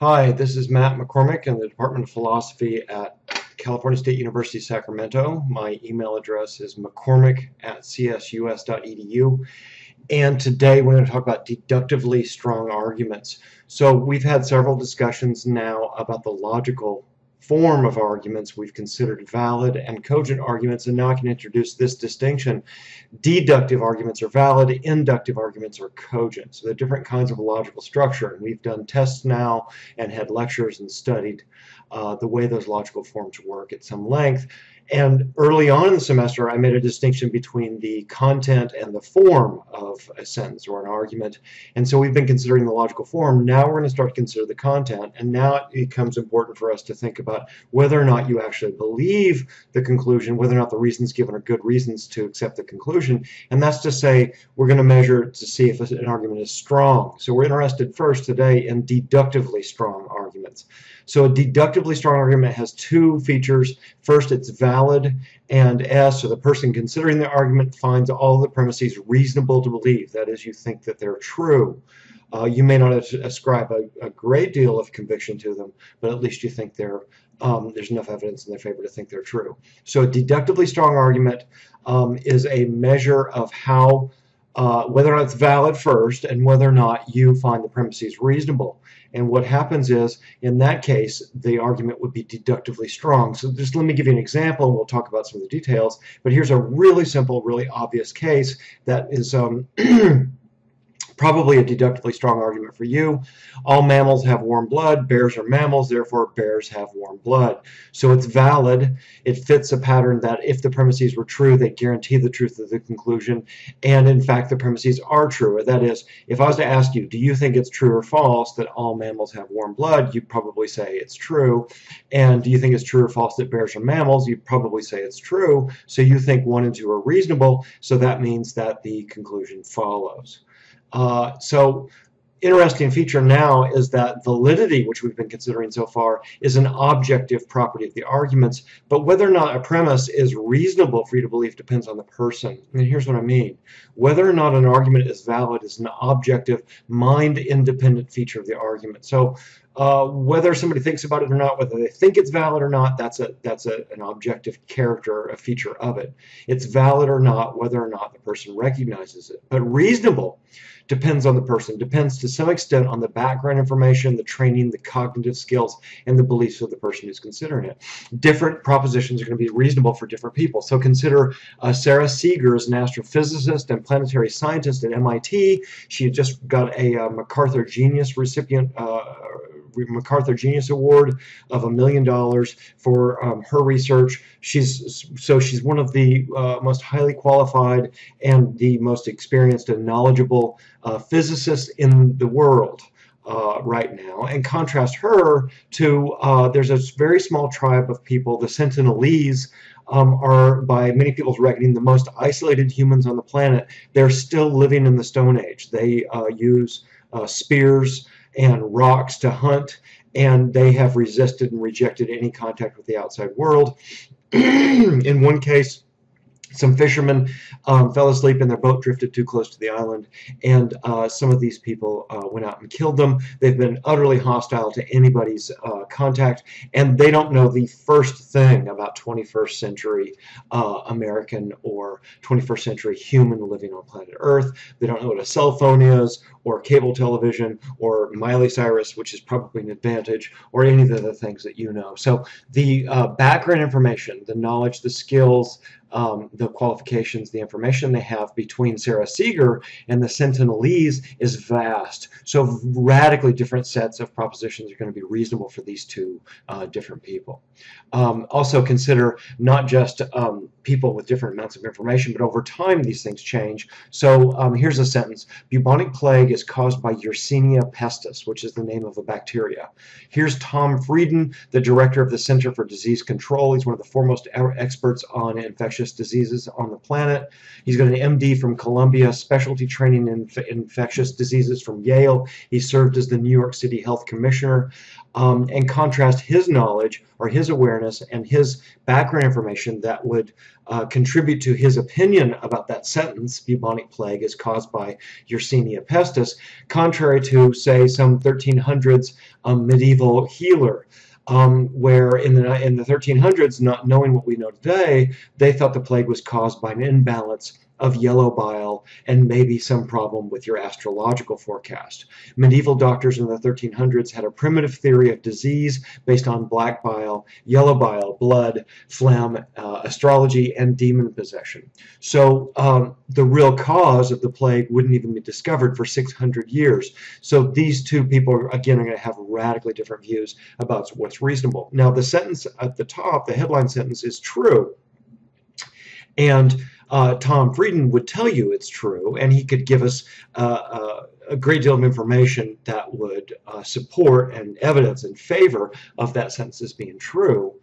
Hi, this is Matt McCormick in the Department of Philosophy at California State University, Sacramento. My email address is mccormick at csus.edu. And today we're going to talk about deductively strong arguments. So we've had several discussions now about the logical form of arguments we've considered valid and cogent arguments, and now I can introduce this distinction. Deductive arguments are valid, inductive arguments are cogent. So they're different kinds of logical structure, and we've done tests now and had lectures and studied uh, the way those logical forms work at some length. And early on in the semester, I made a distinction between the content and the form of a sentence or an argument. And so we've been considering the logical form. Now we're going to start to consider the content. And now it becomes important for us to think about whether or not you actually believe the conclusion, whether or not the reasons given are good reasons to accept the conclusion. And that's to say, we're going to measure to see if an argument is strong. So we're interested first today in deductively strong arguments. So a deductively strong argument has two features. First, it's valid, and S, or the person considering the argument, finds all the premises reasonable to believe. That is, you think that they're true. Uh, you may not ascribe a, a, great deal of conviction to them, but at least you think they're um, there's enough evidence in their favor to think they're true. So a deductively strong argument um, is a measure of how uh, whether or not it's valid first and whether or not you find the premises reasonable. And what happens is, in that case, the argument would be deductively strong. So just let me give you an example, and we'll talk about some of the details. But here's a really simple, really obvious case that is um, probably a deductively strong argument for you. All mammals have warm blood. Bears are mammals, therefore bears have warm blood. So it's valid. It fits a pattern that if the premises were true, they guarantee the truth of the conclusion. And in fact, the premises are true. That is, if I was to ask you, do you think it's true or false that all mammals have warm blood, you'd probably say it's true. And do you think it's true or false that bears are mammals, you'd probably say it's true. So you think one and two are reasonable, so that means that the conclusion follows. Uh, so interesting feature now is that validity, which we've been considering so far, is an objective property of the arguments. But whether or not a premise is reasonable for you to believe depends on the person. And here's what I mean. Whether or not an argument is valid is an objective, mind-independent feature of the argument. So uh, whether somebody thinks about it or not, whether they think it's valid or not, that's a that's a, an objective character, a feature of it. It's valid or not, whether or not the person recognizes it. But reasonable depends on the person, depends to some extent on the background information, the training, the cognitive skills, and the beliefs of the person who's considering it. Different propositions are going to be reasonable for different people. So consider uh, Sara Seager as an astrophysicist and planetary scientist at MIT. She had just got a uh, MacArthur Genius recipient uh, MacArthur Genius Award of a million dollars for um, her research. She's so she's one of the uh, most highly qualified and the most experienced and knowledgeable uh, physicists in the world. Uh, right now, and contrast her to uh, there's a very small tribe of people, the Sentinelese, um, are, by many people's reckoning, the most isolated humans on the planet. They're still living in the Stone Age. They uh, use uh, spears and rocks to hunt, and they have resisted and rejected any contact with the outside world. in one case, some fishermen um, fell asleep and their boat drifted too close to the island and uh, some of these people uh, went out and killed them they've been utterly hostile to anybody's uh, contact and they don't know the first thing about 21st century uh, American or 21st century human living on planet earth they don't know what a cell phone is or cable television or Miley Cyrus which is probably an advantage or any of the other things that you know so the uh, background information the knowledge the skills um, the qualifications, the information they have between Sara Seager and the Sentinelese is vast. So radically different sets of propositions are going to be reasonable for these two uh, different people. Um, also consider not just um, people with different amounts of information, but over time these things change. So um, here's a sentence. Bubonic plague is caused by Yersinia pestis, which is the name of a bacteria. Here's Tom Frieden, the director of the Center for Disease Control. He's one of the foremost experts on infectious diseases on the planet. He's got an MD from Columbia, specialty training in infectious diseases from Yale. He served as the New York City Health Commissioner. Um, and contrast his knowledge or his awareness and his background information that would uh, contribute to his opinion about that sentence, bubonic plague is caused by Yersinia pestis, contrary to, say, some 1300s um, medieval healer. Um, where in the in the 1300s, not knowing what we know today, they thought the plague was caused by an imbalance of yellow bile and maybe some problem with your astrological forecast. Medieval doctors in the 1300s had a primitive theory of disease based on black bile, yellow bile, blood, phlegm, uh, astrology, and demon possession. So um, the real cause of the plague wouldn't even be discovered for 600 years. So these two people, again, are going to have radically different views about what's reasonable. Now, the sentence at the top, the headline sentence, is true. And uh, Tom Frieden would tell you it's true, and he could give us uh, uh, a great deal of information that would uh, support and evidence in favor of that sentence as being true.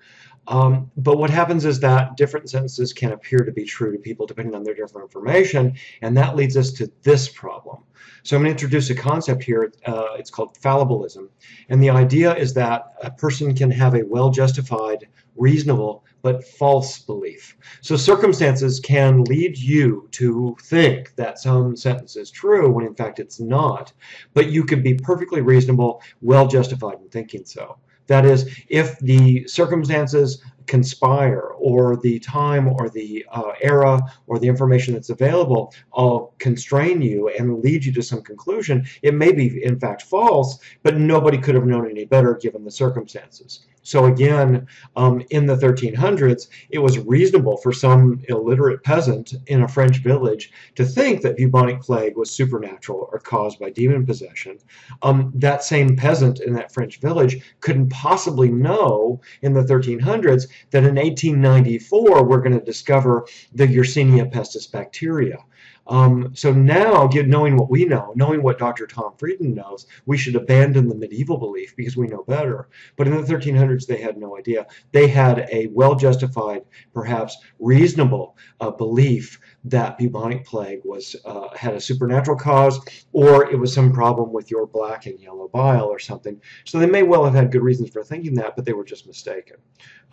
Um, but what happens is that different sentences can appear to be true to people depending on their different information, and that leads us to this problem. So I'm going to introduce a concept here. Uh, it's called fallibilism, and the idea is that a person can have a well-justified, reasonable, but false belief. So circumstances can lead you to think that some sentence is true when in fact it's not. But you can be perfectly reasonable, well justified in thinking so. That is, if the circumstances conspire or the time or the uh, era or the information that's available all constrain you and lead you to some conclusion, it may be in fact false, but nobody could have known any better given the circumstances. So again, um, in the 1300s, it was reasonable for some illiterate peasant in a French village to think that bubonic plague was supernatural or caused by demon possession. Um, that same peasant in that French village couldn't possibly know in the 1300s that in 1894 we're going to discover the Yersinia pestis bacteria. Um, so now, knowing what we know, knowing what Dr. Tom Frieden knows, we should abandon the medieval belief because we know better. But in the 1300s, they had no idea. They had a well-justified, perhaps reasonable uh, belief that bubonic plague was uh, had a supernatural cause, or it was some problem with your black and yellow bile or something. So they may well have had good reasons for thinking that, but they were just mistaken.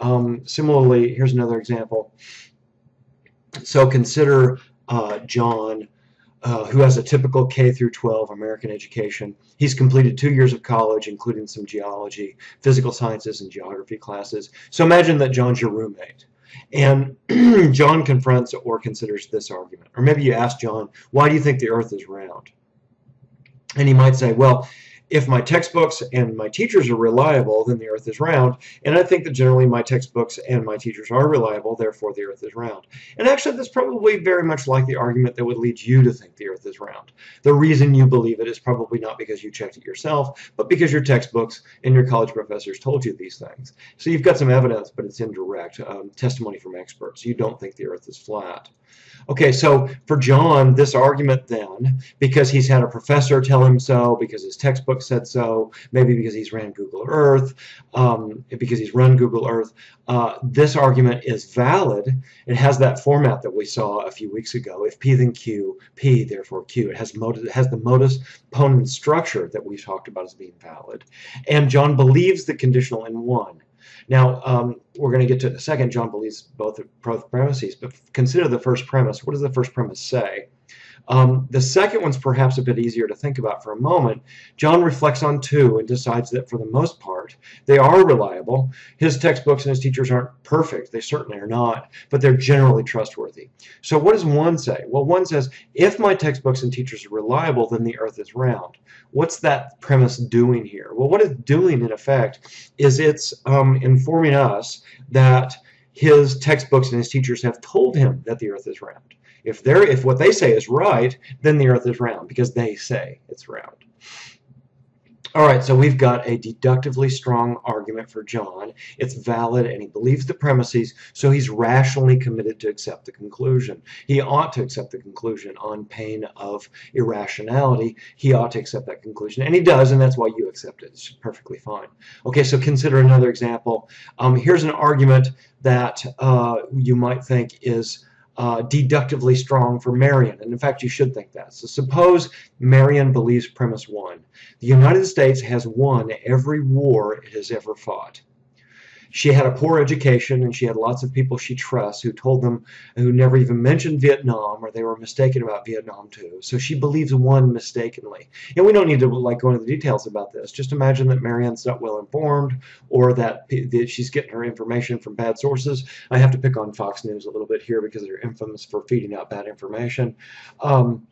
Um, similarly, here's another example. So consider uh, John, uh, who has a typical K through 12 American education. He's completed two years of college, including some geology, physical sciences, and geography classes. So imagine that John's your roommate. And John confronts or considers this argument. Or maybe you ask John, why do you think the earth is round? And he might say, well, if my textbooks and my teachers are reliable, then the earth is round. And I think that generally my textbooks and my teachers are reliable, therefore the earth is round. And actually, that's probably very much like the argument that would lead you to think the earth is round. The reason you believe it is probably not because you checked it yourself, but because your textbooks and your college professors told you these things. So you've got some evidence, but it's indirect um, testimony from experts. You don't think the earth is flat. Okay, so for John, this argument then, because he's had a professor tell him so, because his textbook said so, maybe because he's ran Google Earth, um, because he's run Google Earth, uh, this argument is valid. It has that format that we saw a few weeks ago. If P then Q, P therefore Q. It has, modus, it has the modus ponens structure that we talked about as being valid. And John believes the conditional in one. Now, um, we're going to get to a second. John believes both, both premises, but consider the first premise. What does the first premise say? Um, the second one's perhaps a bit easier to think about for a moment. John reflects on two and decides that for the most part, they are reliable. His textbooks and his teachers aren't perfect. They certainly are not, but they're generally trustworthy. So what does one say? Well, one says, if my textbooks and teachers are reliable, then the earth is round. What's that premise doing here? Well, what it's doing, in effect, is it's um, informing us that his textbooks and his teachers have told him that the earth is round. If they're if what they say is right, then the earth is round because they say it's round. All right, so we've got a deductively strong argument for John. It's valid and he believes the premises, so he's rationally committed to accept the conclusion. He ought to accept the conclusion on pain of irrationality. He ought to accept that conclusion, and he does, and that's why you accept it. It's perfectly fine. Okay, so consider another example. Um, here's an argument that uh, you might think is uh, deductively strong for Marion. And in fact, you should think that. So suppose Marion believes premise one. The United States has won every war it has ever fought. She had a poor education and she had lots of people she trusts who told them who never even mentioned Vietnam or they were mistaken about Vietnam too. So she believes one mistakenly. And we don't need to like go into the details about this. Just imagine that Marianne's not well informed or that, that she's getting her information from bad sources. I have to pick on Fox News a little bit here because they're infamous for feeding out bad information. Um,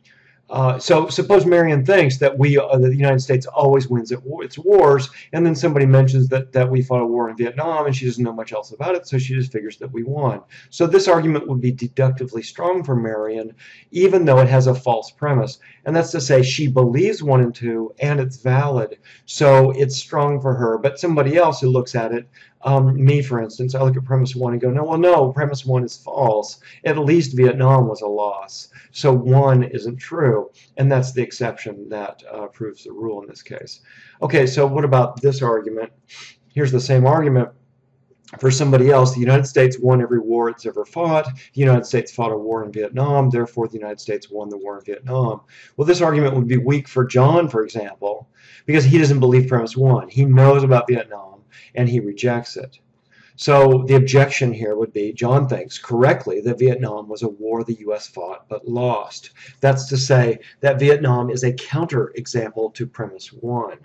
uh, so suppose Marion thinks that we, uh, that the United States always wins at war, its wars, and then somebody mentions that, that we fought a war in Vietnam and she doesn't know much else about it, so she just figures that we won. So this argument would be deductively strong for Marion, even though it has a false premise. And that's to say she believes one and two, and it's valid, so it's strong for her. But somebody else who looks at it um, me, for instance, I look at premise one and go, no, well, no, premise one is false. At least Vietnam was a loss. So one isn't true. And that's the exception that uh, proves the rule in this case. Okay, so what about this argument? Here's the same argument for somebody else. The United States won every war it's ever fought. The United States fought a war in Vietnam. Therefore, the United States won the war in Vietnam. Well, this argument would be weak for John, for example, because he doesn't believe premise one. He knows about Vietnam and he rejects it. So the objection here would be John thinks correctly that Vietnam was a war the U.S. fought but lost. That's to say that Vietnam is a counterexample to premise one.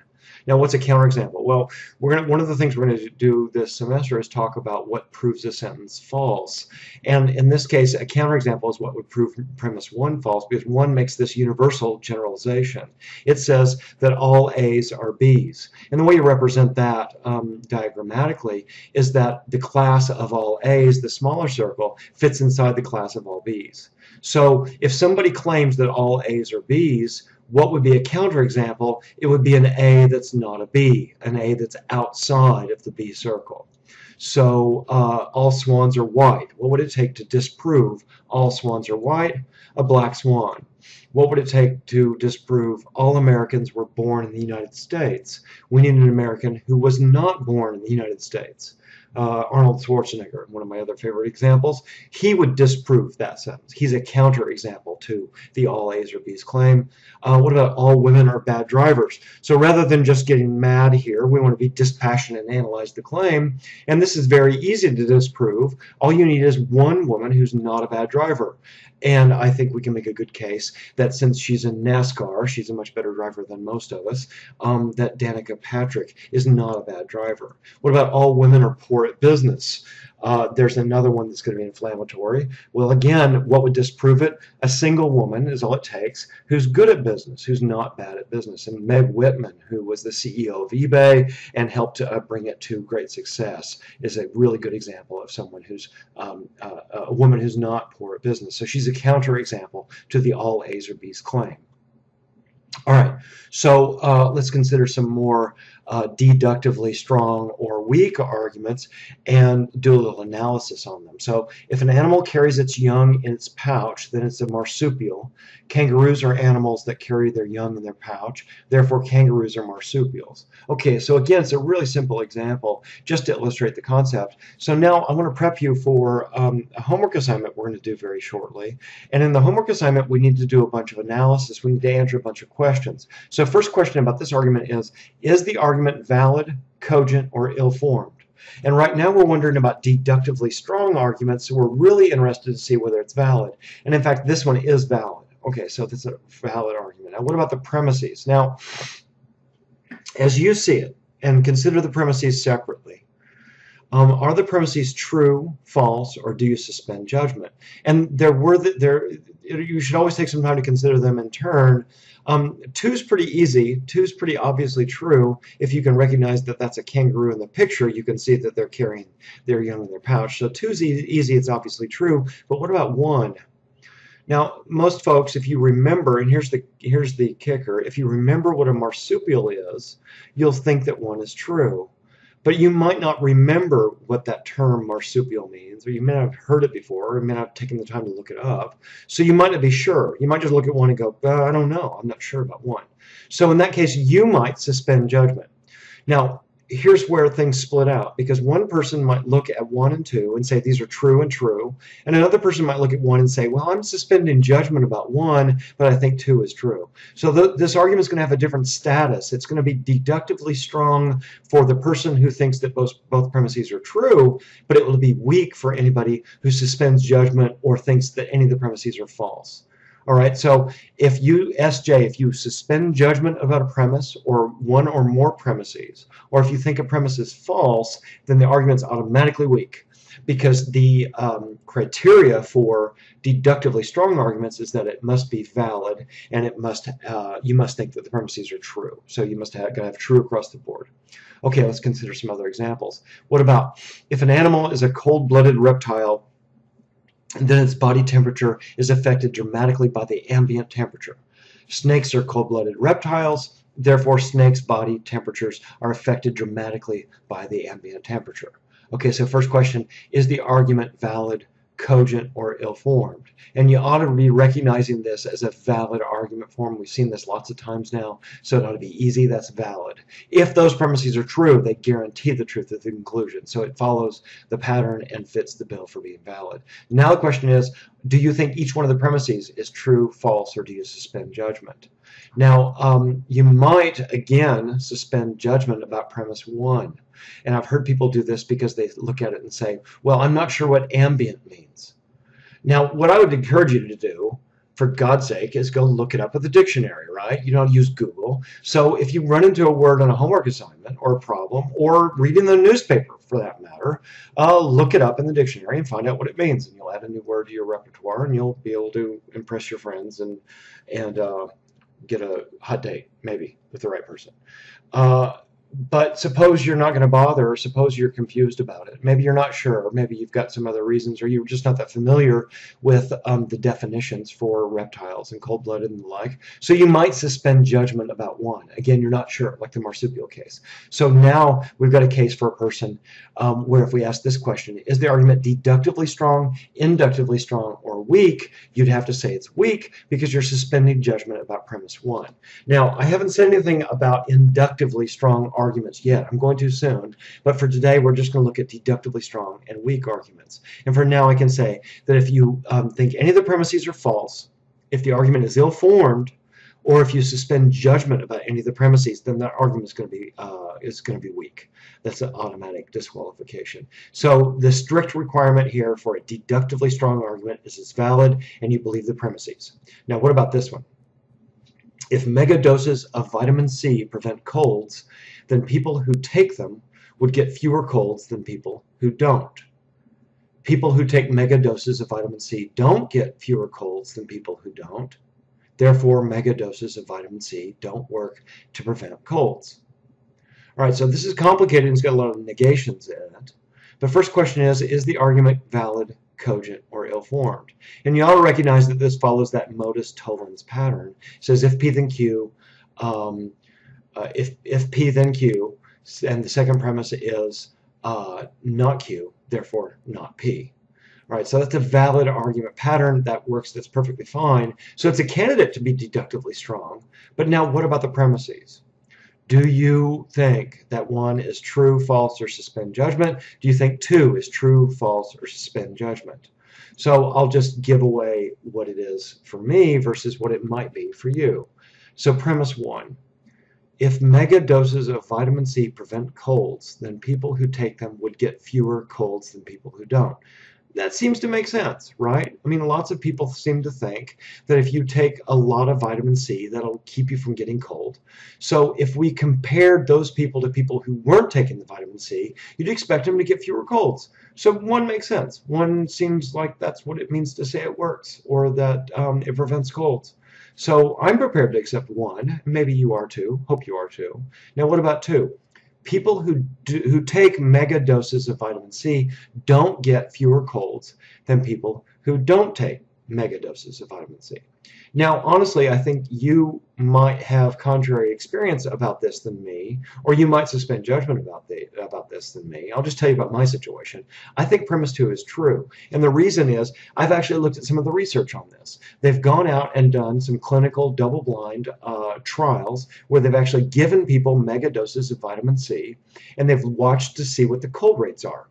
Now, what's a counterexample? Well, we're gonna, one of the things we're going to do this semester is talk about what proves a sentence false. And in this case, a counterexample is what would prove premise one false because one makes this universal generalization. It says that all A's are B's. And the way you represent that um, diagrammatically is that the class of all A's, the smaller circle, fits inside the class of all B's. So if somebody claims that all A's are B's, what would be a counterexample? It would be an A that's not a B, an A that's outside of the B circle. So uh, all swans are white. What would it take to disprove all swans are white? A black swan. What would it take to disprove all Americans were born in the United States? We need an American who was not born in the United States uh, Arnold Schwarzenegger, one of my other favorite examples, he would disprove that sentence. He's a counterexample to the all A's or B's claim. Uh, what about all women are bad drivers? So rather than just getting mad here, we want to be dispassionate and analyze the claim. And this is very easy to disprove. All you need is one woman who's not a bad driver. And I think we can make a good case that since she's in NASCAR, she's a much better driver than most of us, um, that Danica Patrick is not a bad driver. What about all women are poor at business? Uh, there's another one that's going to be inflammatory. Well, again, what would disprove it? A single woman is all it takes who's good at business, who's not bad at business. And Meg Whitman, who was the CEO of eBay and helped to uh, bring it to great success, is a really good example of someone who's um, uh, a woman who's not poor at business. So she's a counterexample to the all A's or B's claim. All right, so uh, let's consider some more uh, deductively strong or weak arguments and do a little analysis on them. So if an animal carries its young in its pouch, then it's a marsupial. Kangaroos are animals that carry their young in their pouch. Therefore, kangaroos are marsupials. Okay, so again, it's a really simple example just to illustrate the concept. So now I want to prep you for um, a homework assignment we're going to do very shortly. And in the homework assignment, we need to do a bunch of analysis. We need to answer a bunch of questions. So first question about this argument is, is the argument argument valid, cogent, or ill-formed? And right now we're wondering about deductively strong arguments, so we're really interested to see whether it's valid. And in fact, this one is valid. Okay, so that's a valid argument. Now, what about the premises? Now, as you see it, and consider the premises separately, um, are the premises true, false, or do you suspend judgment? And there were the, there you should always take some time to consider them in turn. Um, is pretty easy. Two is pretty obviously true. If you can recognize that that's a kangaroo in the picture, you can see that they're carrying their young in their pouch. So two's e easy. It's obviously true. But what about one? Now, most folks, if you remember, and here's the here's the kicker: if you remember what a marsupial is, you'll think that one is true. But you might not remember what that term marsupial means, or you may not have heard it before, or you may not have taken the time to look it up. So you might not be sure. You might just look at one and go, uh, I don't know. I'm not sure about one. So in that case, you might suspend judgment. Now, here's where things split out because one person might look at one and two and say these are true and true, and another person might look at one and say, well, I'm suspending judgment about one, but I think two is true. So the, this argument is going to have a different status. It's going to be deductively strong for the person who thinks that both, both premises are true, but it will be weak for anybody who suspends judgment or thinks that any of the premises are false. All right, so if you, SJ, if you suspend judgment about a premise or one or more premises, or if you think a premise is false, then the argument's automatically weak because the um, criteria for deductively strong arguments is that it must be valid and it must uh, you must think that the premises are true. So you must have, have true across the board. Okay, let's consider some other examples. What about if an animal is a cold-blooded reptile then its body temperature is affected dramatically by the ambient temperature. Snakes are cold-blooded reptiles, therefore snakes' body temperatures are affected dramatically by the ambient temperature. Okay, so first question, is the argument valid cogent, or ill-formed. And you ought to be recognizing this as a valid argument form. We've seen this lots of times now, so it ought to be easy. That's valid. If those premises are true, they guarantee the truth of the conclusion. So it follows the pattern and fits the bill for being valid. Now the question is, do you think each one of the premises is true, false, or do you suspend judgment? Now, um, you might, again, suspend judgment about premise one. And I've heard people do this because they look at it and say, well, I'm not sure what ambient means. Now, what I would encourage you to do, for God's sake, is go look it up at the dictionary, right? You don't use Google. So if you run into a word on a homework assignment or a problem, or reading the newspaper for that matter, uh, look it up in the dictionary and find out what it means. And you'll add a new word to your repertoire and you'll be able to impress your friends and, and uh, get a hot date, maybe, with the right person. Uh, but suppose you're not going to bother or suppose you're confused about it. Maybe you're not sure or maybe you've got some other reasons or you're just not that familiar with um, the definitions for reptiles and cold-blooded and the like. So you might suspend judgment about one. Again you're not sure like the marsupial case. So now we've got a case for a person um, where if we ask this question is the argument deductively strong inductively strong or weak? You'd have to say it's weak because you're suspending judgment about premise one. Now I haven't said anything about inductively strong arguments yet. I'm going to soon. But for today, we're just going to look at deductively strong and weak arguments. And for now, I can say that if you um, think any of the premises are false, if the argument is ill-formed, or if you suspend judgment about any of the premises, then that argument is going to be uh, is going to be weak. That's an automatic disqualification. So the strict requirement here for a deductively strong argument is it's valid and you believe the premises. Now, what about this one? If mega doses of vitamin C prevent colds, then people who take them would get fewer colds than people who don't. People who take mega doses of vitamin C don't get fewer colds than people who don't. Therefore, mega doses of vitamin C don't work to prevent colds. All right, so this is complicated and it's got a lot of negations in it. The first question is, is the argument valid cogent, or ill-formed. And to recognize that this follows that modus tollens pattern. It says if P then Q, um, uh, if, if P then Q, and the second premise is uh, not Q, therefore not P. Right, so that's a valid argument pattern that works, that's perfectly fine. So it's a candidate to be deductively strong. But now what about the premises? Do you think that one is true, false, or suspend judgment? Do you think two is true, false, or suspend judgment? So I'll just give away what it is for me versus what it might be for you. So premise one, if mega doses of vitamin C prevent colds, then people who take them would get fewer colds than people who don't that seems to make sense, right? I mean, lots of people seem to think that if you take a lot of vitamin C, that'll keep you from getting cold. So if we compared those people to people who weren't taking the vitamin C, you'd expect them to get fewer colds. So one makes sense. One seems like that's what it means to say it works or that um, it prevents colds. So I'm prepared to accept one. Maybe you are too. Hope you are too. Now, what about two? People who, do, who take mega doses of vitamin C don't get fewer colds than people who don't take mega doses of vitamin C. Now, honestly, I think you might have contrary experience about this than me, or you might suspend judgment about the, about this than me. I'll just tell you about my situation. I think premise two is true. And the reason is I've actually looked at some of the research on this. They've gone out and done some clinical double-blind uh, trials where they've actually given people mega doses of vitamin C and they've watched to see what the cold rates are.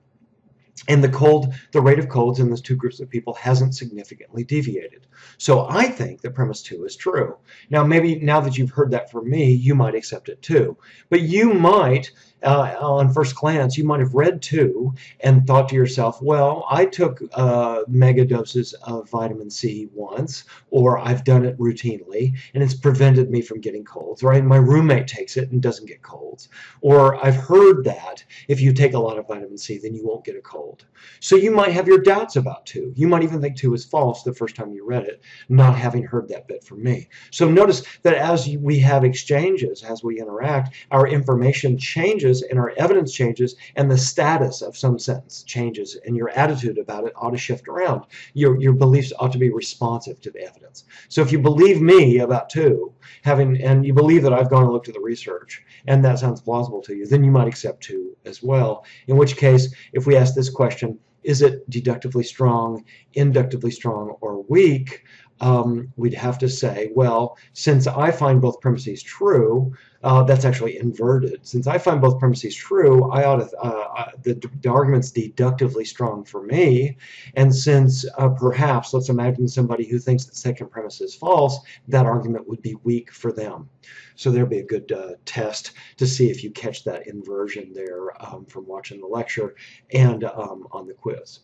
And the cold, the rate of colds in those two groups of people hasn't significantly deviated. So I think that premise two is true. Now, maybe now that you've heard that from me, you might accept it too. But you might uh, on first glance, you might have read two and thought to yourself, well, I took uh, mega doses of vitamin C once, or I've done it routinely, and it's prevented me from getting colds, right? my roommate takes it and doesn't get colds, or I've heard that if you take a lot of vitamin C, then you won't get a cold. So you might have your doubts about two. You might even think two is false the first time you read it, not having heard that bit from me. So notice that as we have exchanges, as we interact, our information changes changes and our evidence changes and the status of some sentence changes and your attitude about it ought to shift around. Your, your beliefs ought to be responsive to the evidence. So if you believe me about two, having and you believe that I've gone and looked at the research and that sounds plausible to you, then you might accept two as well. In which case, if we ask this question, is it deductively strong, inductively strong, or weak? Um, we'd have to say, well, since I find both premises true, uh, that's actually inverted. Since I find both premises true, I ought to, uh, uh, the, the argument's deductively strong for me. And since uh, perhaps, let's imagine somebody who thinks the second premise is false, that argument would be weak for them. So there'd be a good uh, test to see if you catch that inversion there um, from watching the lecture and um, on the quiz.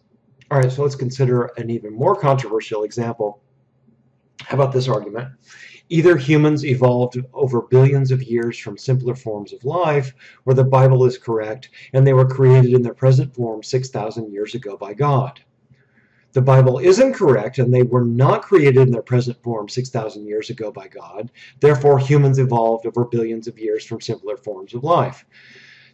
All right, so let's consider an even more controversial example how about this argument? Either humans evolved over billions of years from simpler forms of life, or the Bible is correct, and they were created in their present form 6,000 years ago by God. The Bible isn't correct, and they were not created in their present form 6,000 years ago by God. Therefore, humans evolved over billions of years from simpler forms of life.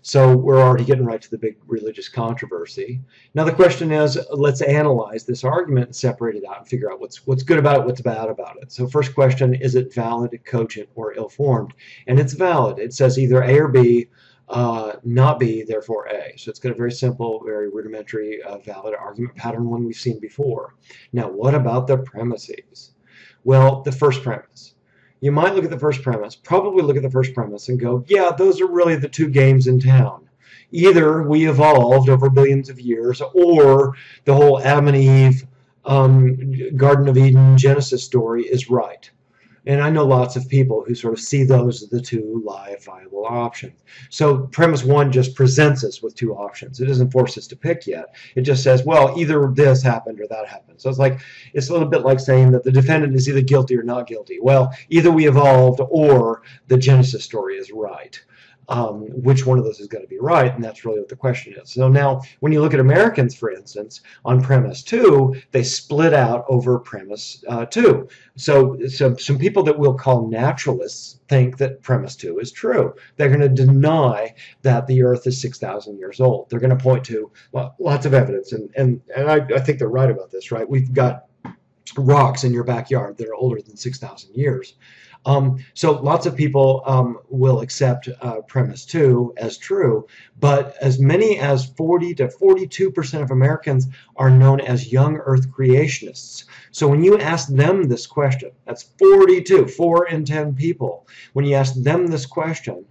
So we're already getting right to the big religious controversy. Now the question is, let's analyze this argument and separate it out and figure out what's what's good about it, what's bad about it. So first question, is it valid, cogent, or ill-formed? And it's valid. It says either A or B, uh, not B, therefore A. So it's got a very simple, very rudimentary, uh, valid argument pattern, one we've seen before. Now what about the premises? Well, the first premise you might look at the first premise, probably look at the first premise and go, yeah, those are really the two games in town. Either we evolved over billions of years, or the whole Adam and Eve um, Garden of Eden Genesis story is right. And I know lots of people who sort of see those as the two live viable options. So premise one just presents us with two options. It doesn't force us to pick yet. It just says, well, either this happened or that happened. So it's like it's a little bit like saying that the defendant is either guilty or not guilty. Well, either we evolved or the Genesis story is right um, which one of those is going to be right, and that's really what the question is. So now, when you look at Americans, for instance, on premise two, they split out over premise uh, two. So, so some people that we'll call naturalists think that premise two is true. They're going to deny that the Earth is 6,000 years old. They're going to point to well, lots of evidence, and, and, and I, I think they're right about this, right? We've got rocks in your backyard that are older than 6,000 years. Um, so lots of people um, will accept uh, premise two as true, but as many as 40 to 42 percent of Americans are known as young Earth creationists. So when you ask them this question, that's 42, 4 in 10 people, when you ask them this question,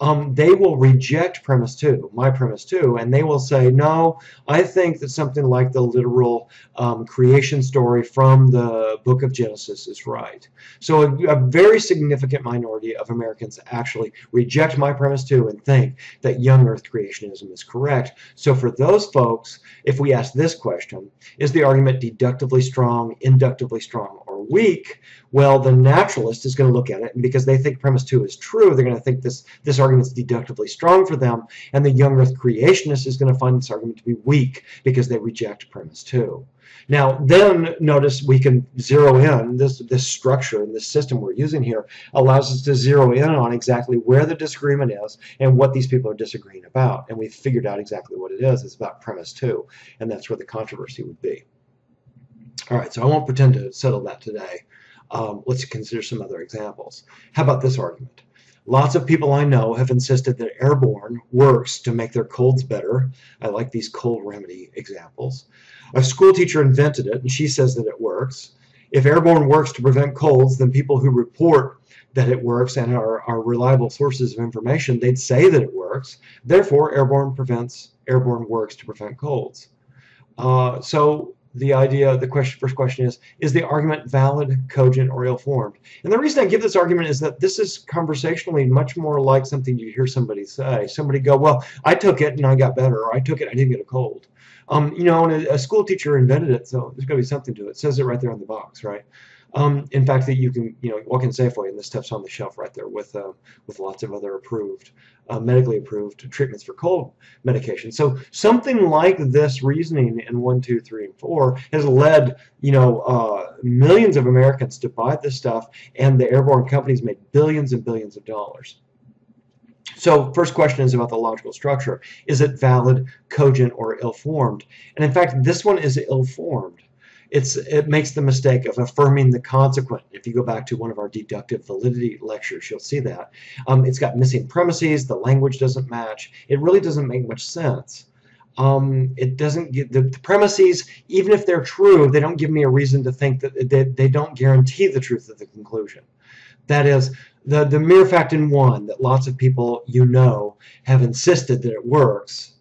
um, they will reject premise two, my premise two, and they will say, no, I think that something like the literal um, creation story from the book of Genesis is right. So a, a, very significant minority of Americans actually reject my premise two and think that young earth creationism is correct. So for those folks, if we ask this question, is the argument deductively strong, inductively strong, weak? Well, the naturalist is going to look at it, and because they think premise two is true, they're going to think this, this argument is deductively strong for them, and the young earth creationist is going to find this argument to be weak because they reject premise two. Now, then notice we can zero in this this structure and this system we're using here allows us to zero in on exactly where the disagreement is and what these people are disagreeing about, and we've figured out exactly what it is. It's about premise two, and that's where the controversy would be. All right, so I won't pretend to settle that today. Um, let's consider some other examples. How about this argument? Lots of people I know have insisted that airborne works to make their colds better. I like these cold remedy examples. A school teacher invented it, and she says that it works. If airborne works to prevent colds, then people who report that it works and are, are reliable sources of information, they'd say that it works. Therefore, airborne prevents airborne works to prevent colds. Uh, so the idea, the question, first question is, is the argument valid, cogent, or ill-formed? And the reason I give this argument is that this is conversationally much more like something you hear somebody say. Somebody go, well, I took it and I got better, or I took it, I didn't get a cold. Um, you know, and a, a school teacher invented it, so there's going to be something to it. It says it right there on the box, right? Um, in fact, that you can, you know, walk in Safeway and this stuff's on the shelf right there with uh, with lots of other approved, uh, medically approved treatments for cold medication. So something like this reasoning in one, two, three, and four has led, you know, uh, millions of Americans to buy this stuff, and the airborne companies made billions and billions of dollars. So first question is about the logical structure. Is it valid, cogent, or ill-formed? And in fact, this one is ill-formed it's it makes the mistake of affirming the consequent. If you go back to one of our deductive validity lectures, you'll see that. Um, it's got missing premises, the language doesn't match. It really doesn't make much sense. Um, it doesn't give the, the, premises, even if they're true, they don't give me a reason to think that they, they don't guarantee the truth of the conclusion. That is, the, the mere fact in one that lots of people you know have insisted that it works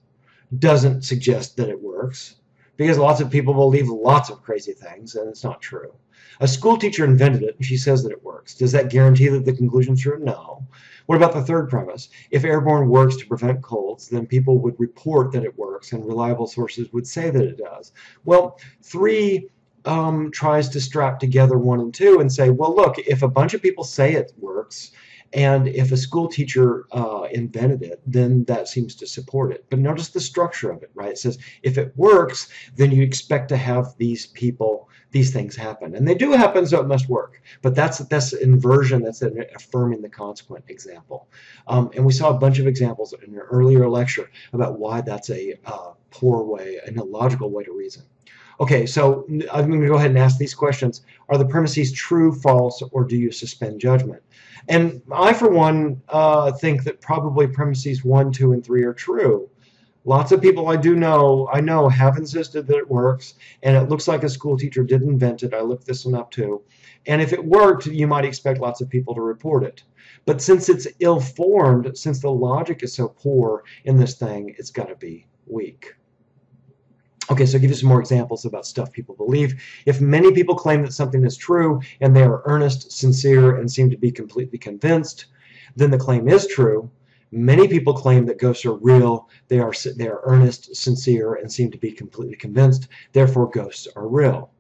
doesn't suggest that it works because lots of people believe lots of crazy things, and it's not true. A school teacher invented it, and she says that it works. Does that guarantee that the conclusion's true? No. What about the third premise? If airborne works to prevent colds, then people would report that it works, and reliable sources would say that it does. Well, three um, tries to strap together one and two and say, well, look, if a bunch of people say it works, and if a school teacher uh, invented it, then that seems to support it. But notice the structure of it, right? It says if it works, then you expect to have these people, these things happen. And they do happen, so it must work. But that's that's inversion, that's an affirming the consequent example. Um, and we saw a bunch of examples in an earlier lecture about why that's a uh, poor way, an illogical way to reason. Okay, so I'm going to go ahead and ask these questions. Are the premises true, false, or do you suspend judgment? And I, for one, uh, think that probably premises 1, 2, and 3 are true. Lots of people I do know, I know, have insisted that it works, and it looks like a school teacher did invent it. I looked this one up too. And if it worked, you might expect lots of people to report it. But since it's ill-formed, since the logic is so poor in this thing, it's got to be weak. Okay, so I'll give you some more examples about stuff people believe. If many people claim that something is true and they are earnest, sincere, and seem to be completely convinced, then the claim is true. Many people claim that ghosts are real. They are they are earnest, sincere, and seem to be completely convinced. Therefore, ghosts are real.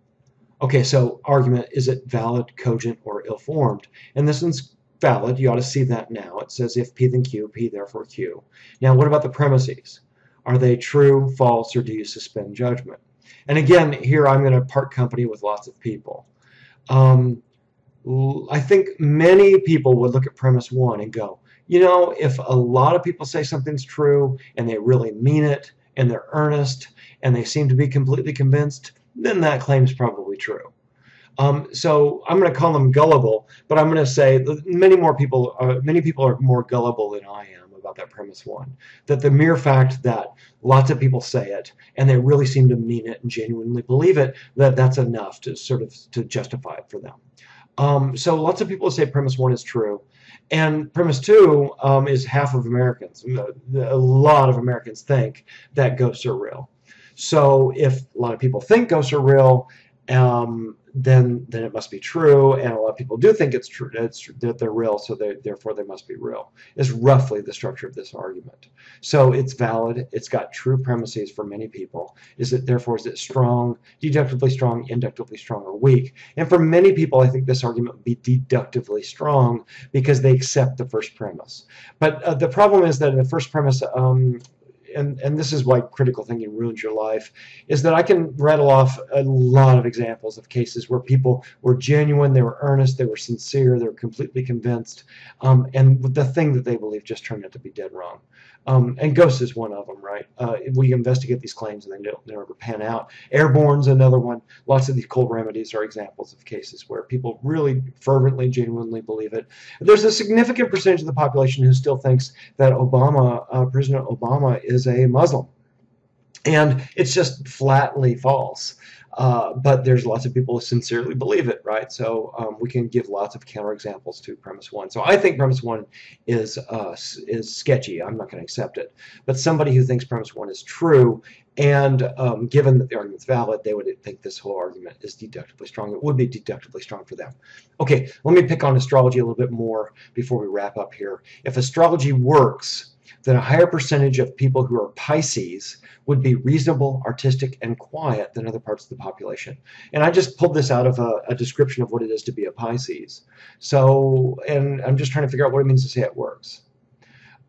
Okay, so argument is it valid, cogent, or ill-formed? And this one's valid. You ought to see that now. It says if P then Q, P therefore Q. Now, what about the premises? Are they true, false, or do you suspend judgment? And again, here I'm going to part company with lots of people. Um, I think many people would look at premise one and go, you know, if a lot of people say something's true and they really mean it and they're earnest and they seem to be completely convinced, then that claim's probably true. Um, so I'm going to call them gullible, but I'm going to say many more people, uh, many people are more gullible than I am about that premise one. That the mere fact that lots of people say it and they really seem to mean it and genuinely believe it, that that's enough to sort of to justify it for them. Um, so lots of people say premise one is true. And premise two um, is half of Americans. A lot of Americans think that ghosts are real. So if a lot of people think ghosts are real, um, then then it must be true. And a lot of people do think it's true that they're real, so they, therefore they must be real. Is roughly the structure of this argument. So it's valid. It's got true premises for many people. Is it therefore is it strong, deductively strong, inductively strong, or weak? And for many people, I think this argument would be deductively strong because they accept the first premise. But uh, the problem is that in the first premise, um, and, and this is why critical thinking ruins your life, is that I can rattle off a lot of examples of cases where people were genuine, they were earnest, they were sincere, they were completely convinced, um, and the thing that they believed just turned out to be dead wrong. Um, and ghosts is one of them, right? Uh, we investigate these claims and they never pan out. Airborne's another one. Lots of these cold remedies are examples of cases where people really fervently, genuinely believe it. There's a significant percentage of the population who still thinks that Obama, uh, President Obama, is a Muslim. And it's just flatly false. Uh, but there's lots of people who sincerely believe it, right? So um, we can give lots of counterexamples to premise one. So I think premise one is uh, is sketchy. I'm not going to accept it. But somebody who thinks premise one is true, and um, given that the argument's valid, they would think this whole argument is deductively strong. It would be deductively strong for them. Okay, let me pick on astrology a little bit more before we wrap up here. If astrology works, then a higher percentage of people who are Pisces would be reasonable, artistic, and quiet than other parts of the population. And I just pulled this out of a, a, description of what it is to be a Pisces. So, and I'm just trying to figure out what it means to say it works.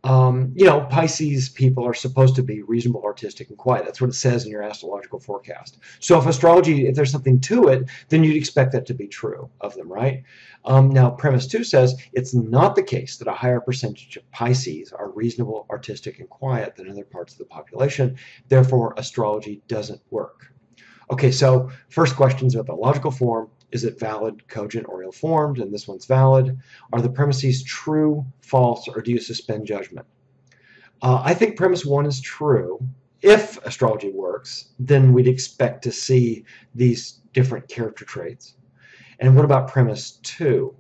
Um, you know, Pisces people are supposed to be reasonable, artistic, and quiet. That's what it says in your astrological forecast. So if astrology, if there's something to it, then you'd expect that to be true of them, right? Um, now, premise two says it's not the case that a higher percentage of Pisces are reasonable, artistic, and quiet than other parts of the population. Therefore, astrology doesn't work. Okay, so first questions about the logical form. Is it valid, cogent, or ill-formed? And this one's valid. Are the premises true, false, or do you suspend judgment? Uh, I think premise one is true. If astrology works, then we'd expect to see these different character traits. And what about premise two?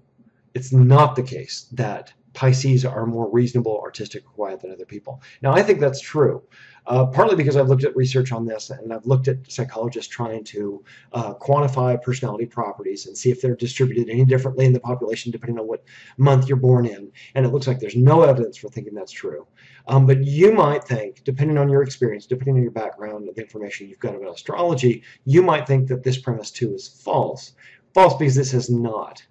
It's not the case that Pisces are more reasonable, artistic, quiet than other people. Now, I think that's true, uh, partly because I've looked at research on this and I've looked at psychologists trying to uh, quantify personality properties and see if they're distributed any differently in the population depending on what month you're born in. And it looks like there's no evidence for thinking that's true. Um, but you might think, depending on your experience, depending on your background, the information you've got about astrology, you might think that this premise too is false. False because this is not.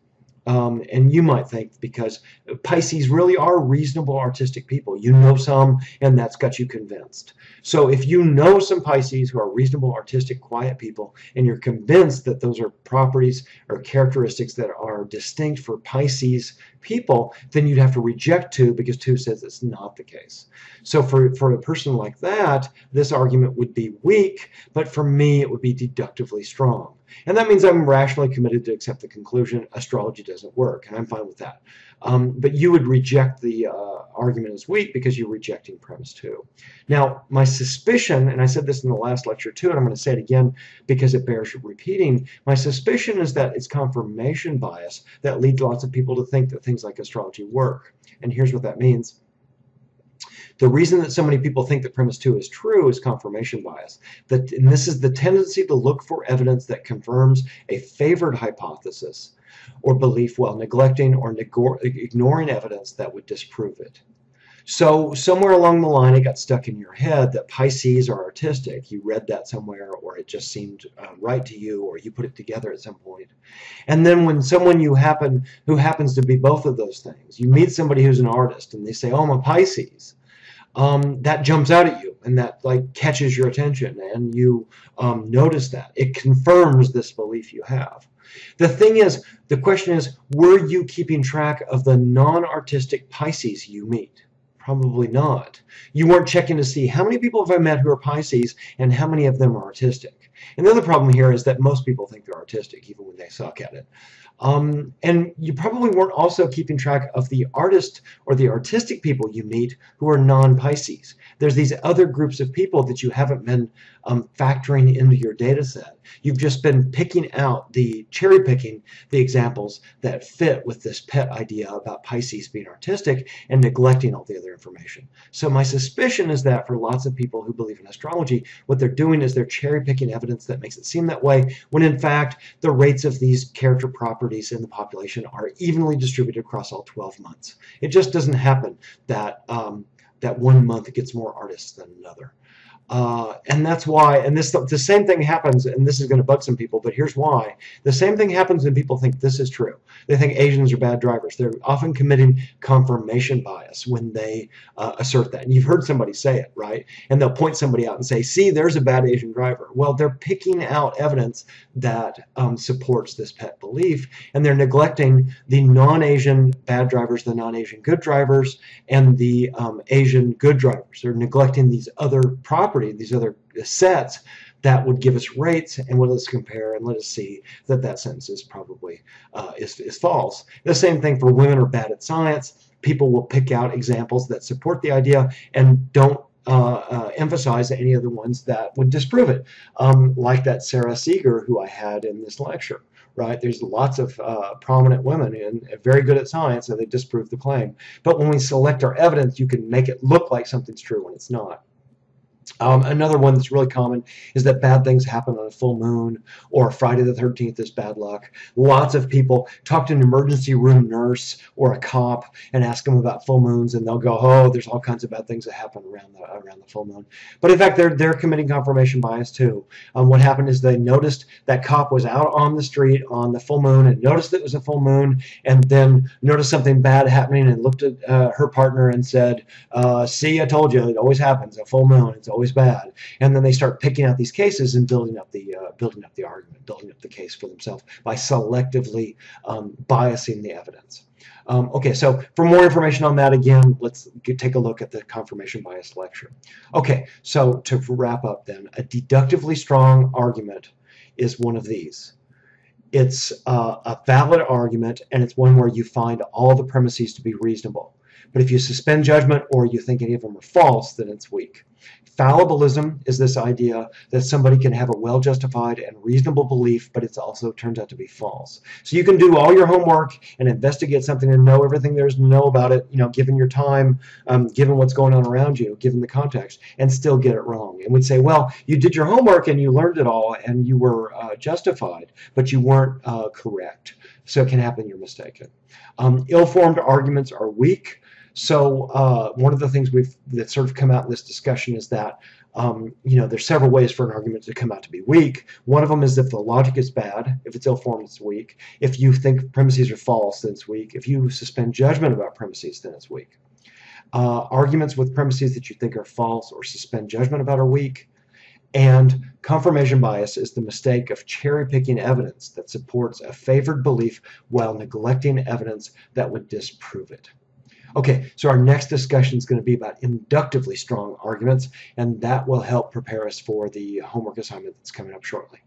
Um, and you might think because Pisces really are reasonable artistic people. You know some, and that's got you convinced. So if you know some Pisces who are reasonable, artistic, quiet people, and you're convinced that those are properties or characteristics that are distinct for Pisces people, then you'd have to reject two because two says it's not the case. So for, for a person like that, this argument would be weak, but for me it would be deductively strong. And that means I'm rationally committed to accept the conclusion astrology doesn't work, and I'm fine with that. Um, but you would reject the uh, argument as weak because you're rejecting premise two. Now, my suspicion, and I said this in the last lecture too, and I'm going to say it again because it bears repeating, my suspicion is that it's confirmation bias that leads lots of people to think that things like astrology work. And here's what that means. The reason that so many people think that premise two is true is confirmation bias. That, and this is the tendency to look for evidence that confirms a favored hypothesis or belief while neglecting or ignoring evidence that would disprove it. So somewhere along the line, it got stuck in your head that Pisces are artistic. You read that somewhere, or it just seemed uh, right to you, or you put it together at some point. And then when someone you happen who happens to be both of those things, you meet somebody who's an artist, and they say, "Oh, I'm a Pisces." Um, that jumps out at you, and that like catches your attention, and you um, notice that it confirms this belief you have. The thing is, the question is, were you keeping track of the non-artistic Pisces you meet? Probably not. You weren't checking to see how many people have I met who are Pisces and how many of them are artistic. And the other problem here is that most people think they're artistic even when they suck at it. Um, and you probably weren't also keeping track of the artist or the artistic people you meet who are non-Pisces. There's these other groups of people that you haven't been um, factoring into your data set. You've just been picking out the cherry picking the examples that fit with this pet idea about Pisces being artistic and neglecting all the other information. So my suspicion is that for lots of people who believe in astrology, what they're doing is they're cherry picking evidence that makes it seem that way, when in fact the rates of these character properties in the population are evenly distributed across all 12 months. It just doesn't happen that um, that one month gets more artists than another. Uh, and that's why, and this the same thing happens, and this is going to bug some people, but here's why. The same thing happens when people think this is true. They think Asians are bad drivers. They're often committing confirmation bias when they uh, assert that. And you've heard somebody say it, right? And they'll point somebody out and say, see, there's a bad Asian driver. Well, they're picking out evidence that um, supports this pet belief, and they're neglecting the non-Asian bad drivers, the non-Asian good drivers, and the um, Asian good drivers They're neglecting these other property, these other sets that would give us rates and let us compare and let us see that that sentence is probably uh, is, is false. The same thing for women are bad at science. People will pick out examples that support the idea and don't uh, uh, emphasize any of the ones that would disprove it, um, like that Sara Seager who I had in this lecture. Right? There's lots of uh, prominent women and very good at science, and they disprove the claim. But when we select our evidence, you can make it look like something's true when it's not. Um, another one that's really common is that bad things happen on a full moon or Friday the 13th is bad luck. Lots of people talk to an emergency room nurse or a cop and ask them about full moons and they'll go, oh, there's all kinds of bad things that happen around the, around the full moon. But in fact, they're, they're committing confirmation bias too. Um, what happened is they noticed that cop was out on the street on the full moon and noticed it was a full moon and then noticed something bad happening and looked at uh, her partner and said, uh, see, I told you, it always happens, a full moon. It's always bad. And then they start picking out these cases and building up the uh, building up the argument, building up the case for themselves by selectively um, biasing the evidence. Um, okay, so for more information on that, again, let's get, take a look at the confirmation bias lecture. Okay, so to wrap up then, a deductively strong argument is one of these. It's uh, a valid argument, and it's one where you find all the premises to be reasonable. But if you suspend judgment or you think any of them are false, then it's weak. Fallibilism is this idea that somebody can have a well-justified and reasonable belief, but it also turns out to be false. So you can do all your homework and investigate something and know everything there is to know about it, you know, given your time, um, given what's going on around you, given the context, and still get it wrong. And we'd say, well, you did your homework and you learned it all and you were uh, justified, but you weren't uh, correct. So it can happen you're mistaken. Um, ill-formed arguments are weak. So uh, one of the things we've that sort of come out in this discussion is that um, you know there's several ways for an argument to come out to be weak. One of them is if the logic is bad, if it's ill-formed, it's weak. If you think premises are false, then it's weak. If you suspend judgment about premises, then it's weak. Uh, arguments with premises that you think are false or suspend judgment about are weak. And confirmation bias is the mistake of cherry-picking evidence that supports a favored belief while neglecting evidence that would disprove it. Okay, so our next discussion is going to be about inductively strong arguments, and that will help prepare us for the homework assignment that's coming up shortly.